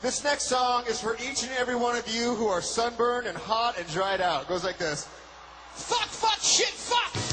This next song is for each and every one of you who are sunburned and hot and dried out. It goes like this. Fuck, fuck, shit, fuck!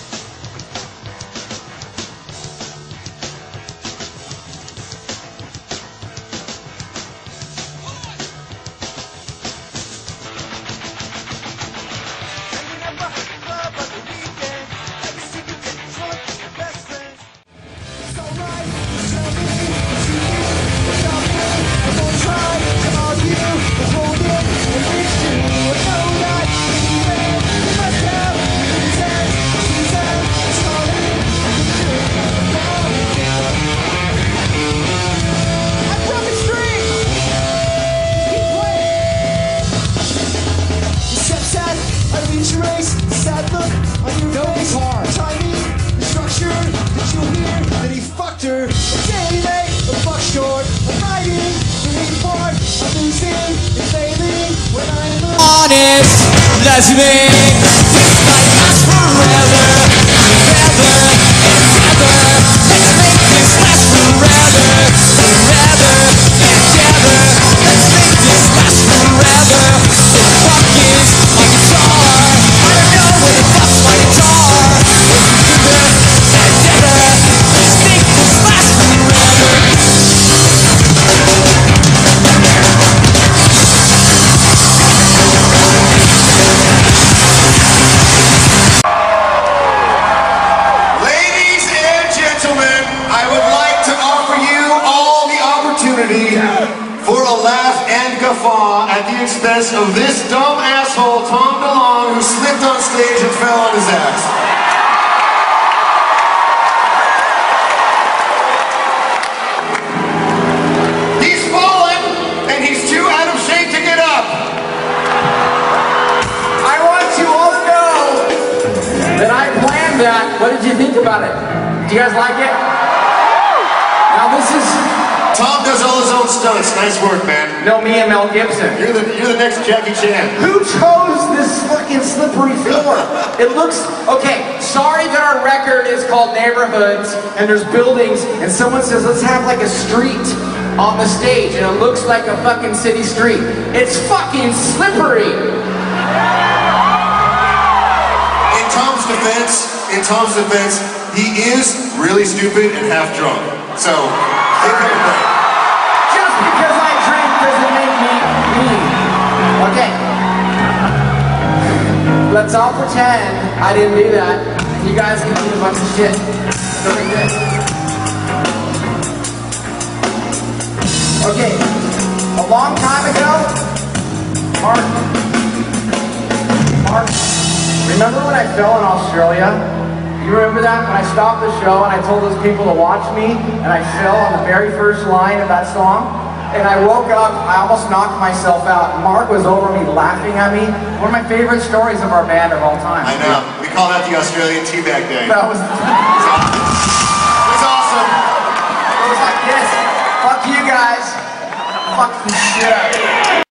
Sad look on your face. Timing, the structure that you hear that he fucked her. A day late, a fuck short, a fighting, the main part, I'm losing and failing when I'm honest, let's this life last forever, forever, and ever. I would like to offer you all the opportunity for a laugh and guffaw at the expense of this dumb asshole, Tom DeLonge, who slipped on stage and fell on his ass. He's fallen, and he's too out of shape to get up. I want you all to know that I planned that. What did you think about it? Do you guys like it? Now this is Tom does all his own stunts. Nice work, man. no me and Mel Gibson. You're the, you're the next Jackie Chan. Who chose this fucking slippery floor? It looks okay. Sorry that our record is called Neighborhoods and there's buildings and someone says let's have like a street on the stage and it looks like a fucking city street. It's fucking slippery. In Tom's defense, he is really stupid and half drunk. So. Just because I drink doesn't make me mean. Okay. Let's all pretend I didn't do that. You guys can eat a bunch of shit. Okay. A long time ago, Mark. Mark. Remember when I fell in Australia? You remember that? When I stopped the show and I told those people to watch me and I fell on the very first line of that song? And I woke up, I almost knocked myself out. Mark was over me laughing at me. One of my favorite stories of our band of all time. I know. We call that the Australian Teabag Day. That was, it It's awesome. It was like this. Fuck you guys. Fuck the shit out of you.